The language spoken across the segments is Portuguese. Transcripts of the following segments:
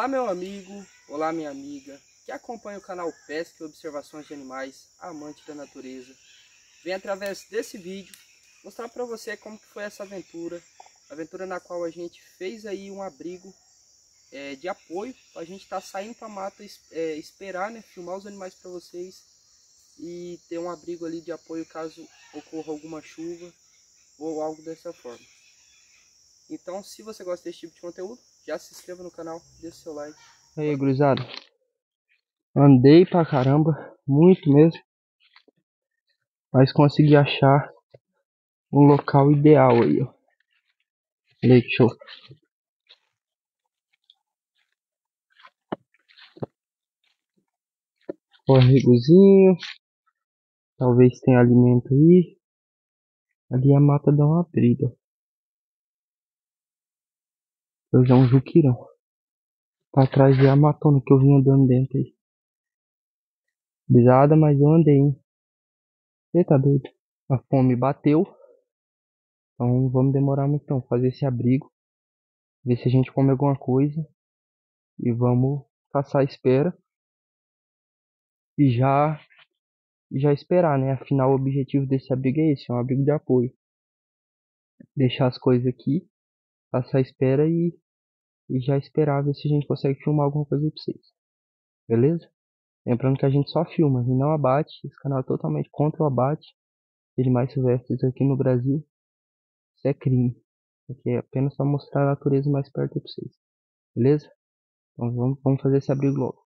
Olá meu amigo, olá minha amiga, que acompanha o canal Pesca e Observações de Animais, amante da natureza. Vem através desse vídeo mostrar para você como que foi essa aventura, aventura na qual a gente fez aí um abrigo é, de apoio, a gente tá saindo para mata, é, esperar, né, filmar os animais para vocês e ter um abrigo ali de apoio caso ocorra alguma chuva ou algo dessa forma. Então, se você gosta desse tipo de conteúdo, já se inscreva no canal, deixe seu like. Aí, gurizada. Andei pra caramba, muito mesmo. Mas consegui achar um local ideal aí, ó. Que show. Corregozinho. Talvez tenha alimento aí. Ali a mata dá uma briga. Eu já um juquirão. Pra trás é a matona que eu vim andando dentro aí. Bizada, mas eu andei, hein. Você tá doido? A fome bateu. Então vamos demorar muito então. Fazer esse abrigo. Ver se a gente come alguma coisa. E vamos passar a espera. E já já esperar, né? Afinal, o objetivo desse abrigo é esse, é um abrigo de apoio. Deixar as coisas aqui, passar a espera e, e já esperar ver se a gente consegue filmar alguma coisa aí pra vocês. Beleza? Lembrando que a gente só filma e não abate. Esse canal é totalmente contra o abate de animais silvestres aqui no Brasil. Isso é crime. Aqui é apenas para mostrar a natureza mais perto de vocês. Beleza? Então vamos, vamos fazer esse abrigo logo.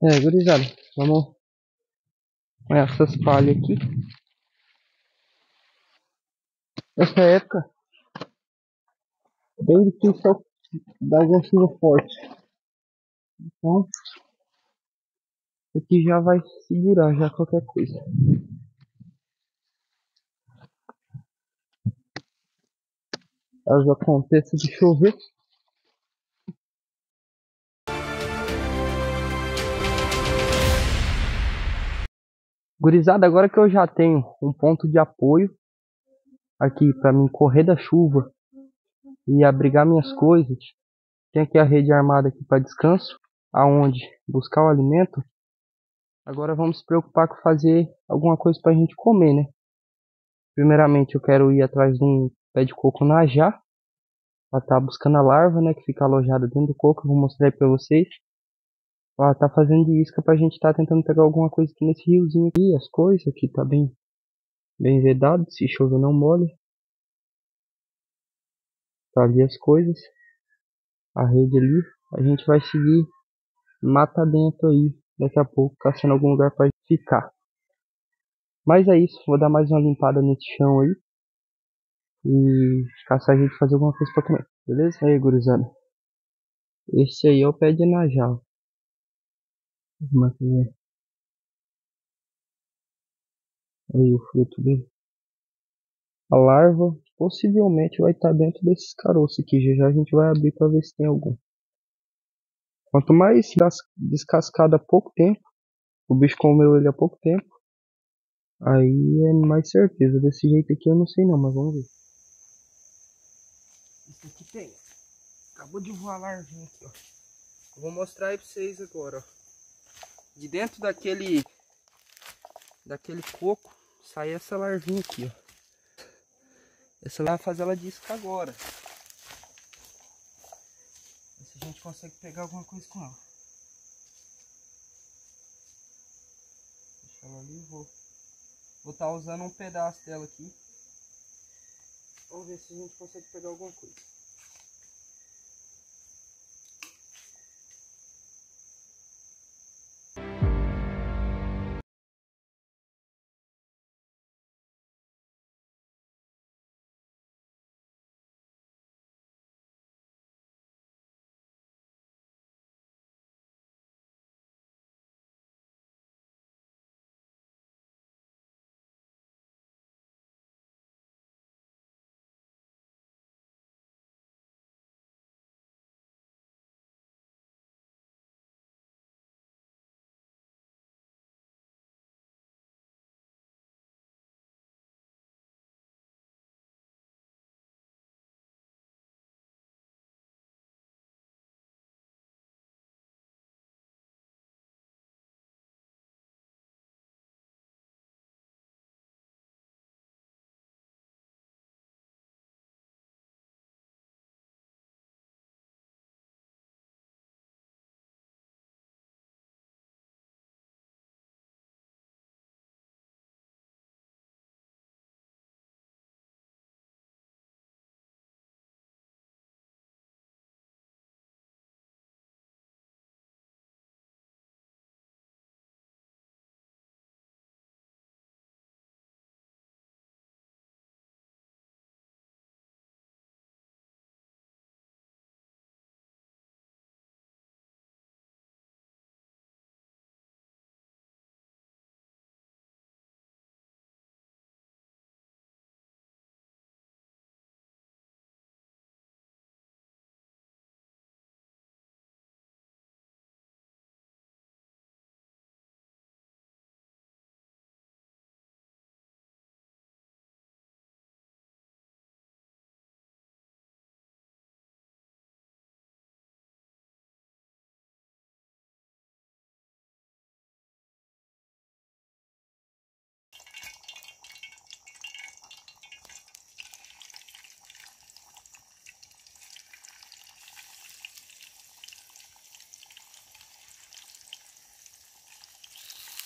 É, gurizada, vamos com essas palhas aqui. Essa época bem difícil dar alguma chuva forte. Então, aqui já vai segurar já qualquer coisa. Caso aconteça de chover, Gurizada, agora que eu já tenho um ponto de apoio aqui para mim correr da chuva e abrigar minhas coisas, tem aqui a rede armada aqui para descanso, aonde buscar o alimento. Agora vamos se preocupar com fazer alguma coisa para a gente comer, né? Primeiramente eu quero ir atrás de um pé de coco na já, para estar tá buscando a larva, né, que fica alojada dentro do coco, eu vou mostrar aí para vocês. Ó, tá fazendo isca pra gente tá tentando pegar alguma coisa aqui nesse riozinho aqui. As coisas aqui tá bem, bem vedado. Se chover não molha. Tá ali as coisas. A rede ali. A gente vai seguir mata dentro aí. Daqui a pouco caçando algum lugar pra ficar. Mas é isso. Vou dar mais uma limpada nesse chão aí. E caçar a gente fazer alguma coisa pra comer. Beleza? Aí, gurizada. Esse aí é o pé de najal. Aí o fruto dele. A larva possivelmente vai estar dentro desses caroços aqui. Já já a gente vai abrir para ver se tem algum. Quanto mais descascado há pouco tempo, o bicho comeu ele há pouco tempo, aí é mais certeza. Desse jeito aqui eu não sei não, mas vamos ver. Isso aqui tem. Acabou de voar a larvinha aqui, ó. Eu vou mostrar aí pra vocês agora, ó de dentro daquele daquele coco sai essa larvinha aqui, ó. Essa vai fazer ela disca agora. Ver se a gente consegue pegar alguma coisa com ela. Deixa ela ali, vou vou estar tá usando um pedaço dela aqui. Vamos ver se a gente consegue pegar alguma coisa.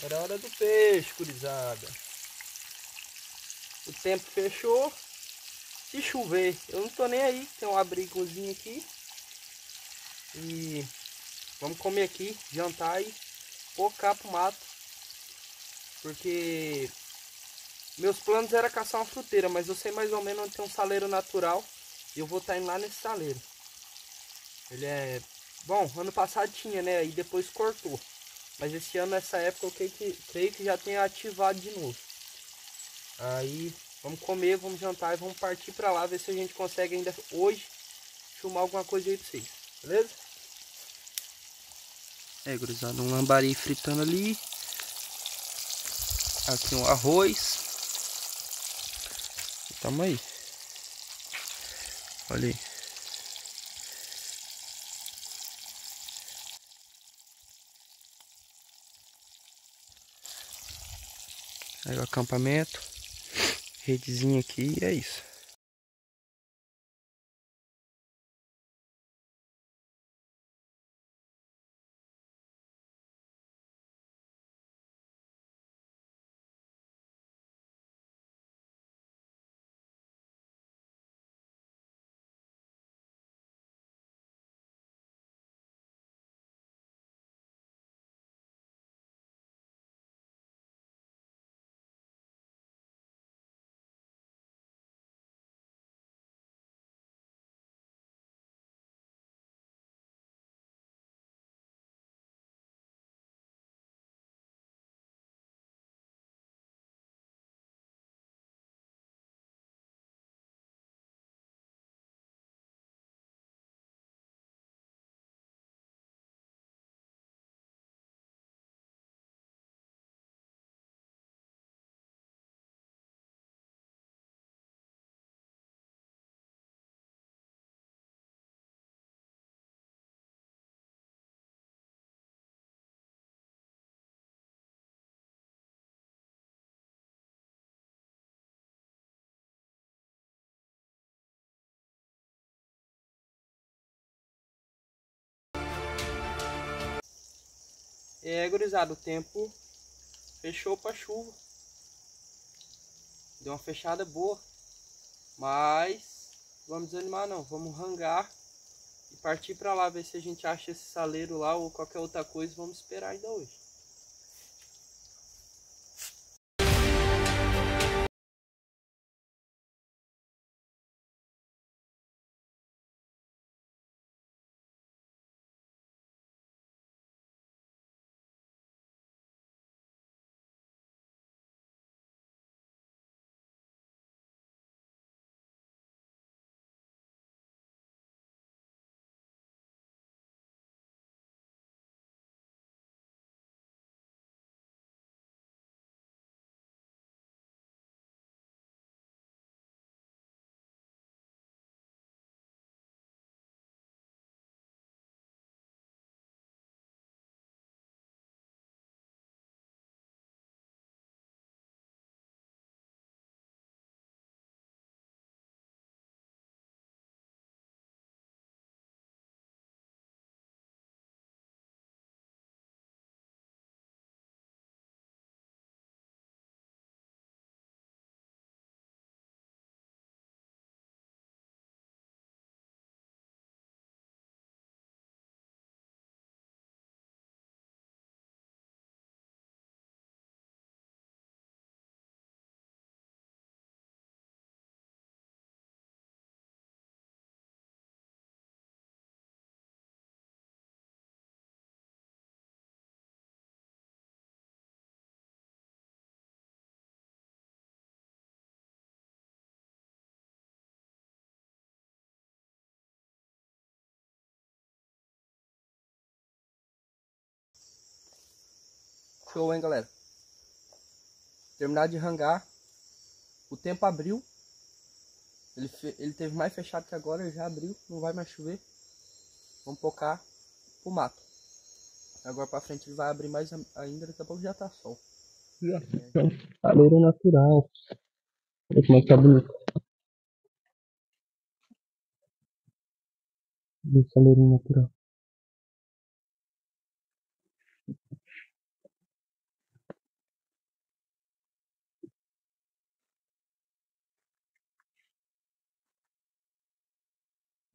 Era hora do peixe, curizada. O tempo fechou. Se chover, eu não tô nem aí. Tem um abrigozinho aqui. E vamos comer aqui, jantar e focar pro mato. Porque meus planos era caçar uma fruteira, mas eu sei mais ou menos onde tem um saleiro natural. E eu vou estar tá indo lá nesse saleiro. Ele é... Bom, ano passado tinha, né? E depois cortou. Mas esse ano, nessa época, eu creio que, creio que já tem ativado de novo. Aí, vamos comer, vamos jantar e vamos partir para lá. Ver se a gente consegue ainda hoje filmar alguma coisa aí pra vocês. Beleza? É, gurizada, um lambari fritando ali. Aqui um arroz. Tamo aí. Olha aí. Aí o acampamento. Redezinha aqui e é isso. É, gurizada, o tempo fechou para chuva. Deu uma fechada boa. Mas vamos desanimar não, vamos rangar e partir para lá ver se a gente acha esse saleiro lá ou qualquer outra coisa. Vamos esperar ainda hoje. Show, hein, galera? Terminar de rangar. O tempo abriu. Ele, ele teve mais fechado que agora, já abriu. Não vai mais chover. Vamos focar pro mato. Agora pra frente ele vai abrir mais ainda, daqui a pouco já tá sol. Já. Saleiro natural. Olha como é que tá bonito. Saleiro natural.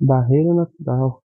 Barreira natural